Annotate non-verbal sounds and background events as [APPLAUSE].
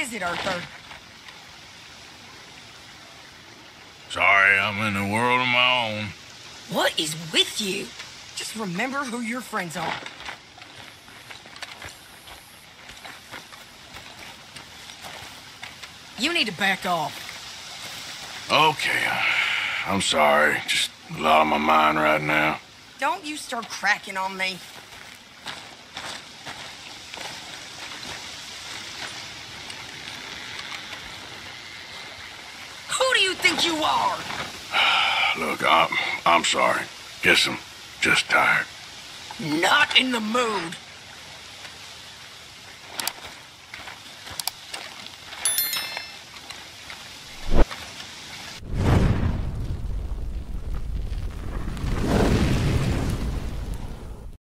is it, Arthur? Sorry, I'm in a world of my own. What is with you? Just remember who your friends are. You need to back off. Okay, I'm sorry. Just a lot on my mind right now. Don't you start cracking on me. Who do you think you are? [SIGHS] Look, I'm, I'm sorry. Guess I'm just tired. Not in the mood.